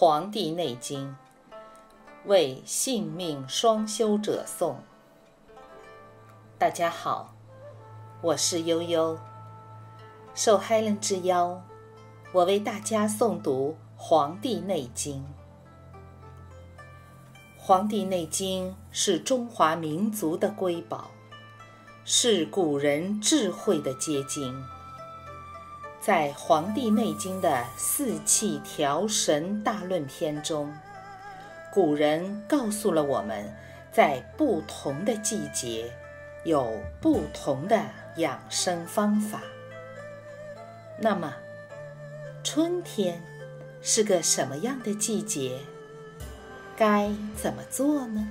黄帝内经》，为性命双修者诵。大家好，我是悠悠，受 Helen 之邀，我为大家诵读《黄帝内经》。《黄帝内经》是中华民族的瑰宝，是古人智慧的结晶。在《黄帝内经》的四气调神大论篇中，古人告诉了我们，在不同的季节有不同的养生方法。那么，春天是个什么样的季节？该怎么做呢？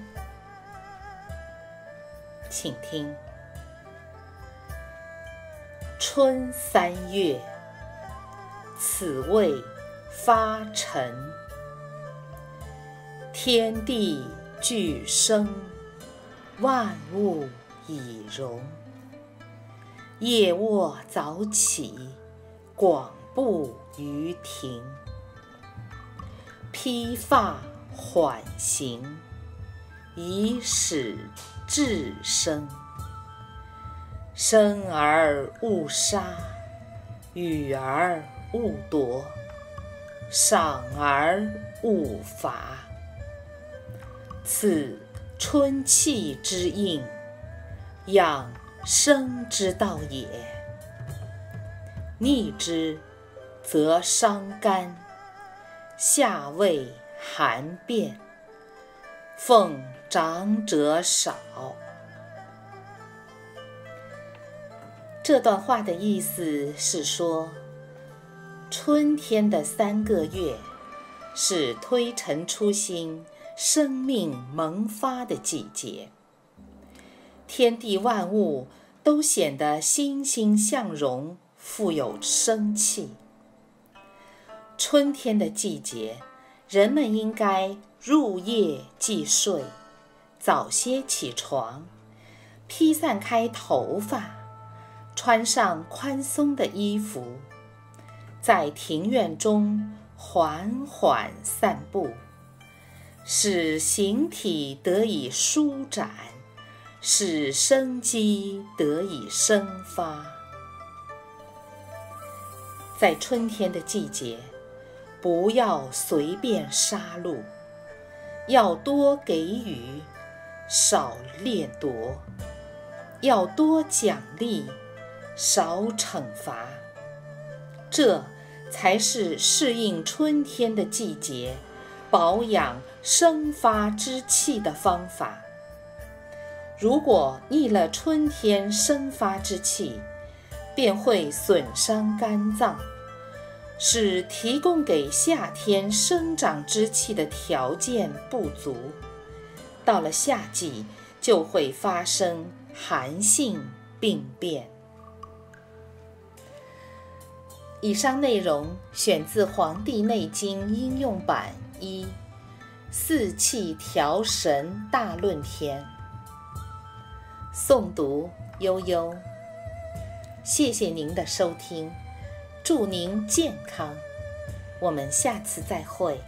请听：春三月。此谓发陈，天地俱生，万物以荣。夜卧早起，广步于庭。披发缓行，以始至生。生而勿杀，予而。勿夺，赏而勿罚。此春气之应，养生之道也。逆之，则伤肝，下胃寒变。奉长者少。这段话的意思是说。春天的三个月，是推陈出新、生命萌发的季节。天地万物都显得欣欣向荣，富有生气。春天的季节，人们应该入夜即睡，早些起床，披散开头发，穿上宽松的衣服。在庭院中缓缓散步，使形体得以舒展，使生机得以生发。在春天的季节，不要随便杀戮，要多给予，少掠夺；要多奖励，少惩罚。这才是适应春天的季节、保养生发之气的方法。如果逆了春天生发之气，便会损伤肝脏，使提供给夏天生长之气的条件不足。到了夏季，就会发生寒性病变。以上内容选自《黄帝内经》应用版一《四气调神大论篇》，诵读悠悠。谢谢您的收听，祝您健康，我们下次再会。